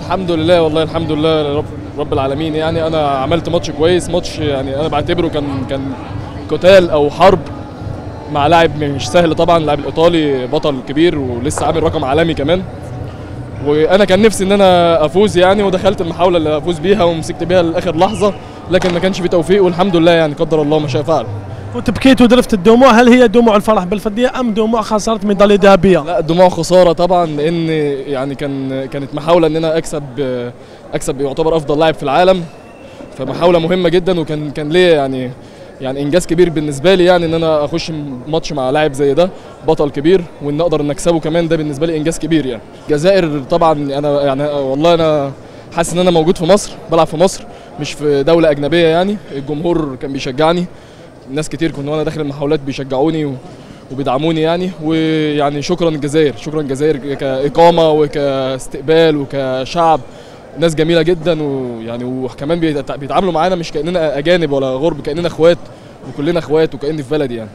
الحمد لله والله الحمد لله رب, رب العالمين. يعني أنا عملت ماتش كويس ماتش يعني أنا بعتبره كان كان قتال أو حرب مع لاعب مش سهل طبعا اللاعب الإيطالي بطل كبير ولسه عامل رقم عالمي كمان. وأنا كان نفسي إن أنا أفوز يعني ودخلت المحاولة اللي أفوز بيها ومسكت بيها لآخر لحظة. لكن ما كانش في توفيق والحمد لله يعني قدر الله ما شاء فعل. كنت بكيت وذرفت الدموع. هل هي دموع الفرح بالفضية أم دموع خسارة ميدالية ذهبية؟ لا دموع خسارة طبعا لأن يعني كان كانت محاولة إن أنا أكسب أكسب يعتبر أفضل لاعب في العالم. فمحاولة مهمة جدا وكان كان ليا يعني يعني إنجاز كبير بالنسبة لي يعني إن أنا أخش ماتش مع لاعب زي ده بطل كبير وإن أقدر إن أكسبه كمان. ده بالنسبة لي إنجاز كبير يعني. الجزائر طبعا أنا يعني والله أنا حاسس إن أنا موجود في مصر بلعب في مصر. مش في دولة أجنبية يعني الجمهور كان بيشجعني. ناس كتير كنت وأنا داخل المحاولات بيشجعوني. وبيدعموني يعني. ويعني شكرا الجزائر شكرا الجزائر كإقامة وكاستقبال وكشعب. ناس جميلة جدا ويعني وكمان بيتعاملوا معانا مش كأننا أجانب ولا غرب كأننا أخوات وكلنا أخوات وكأني في بلدي يعني.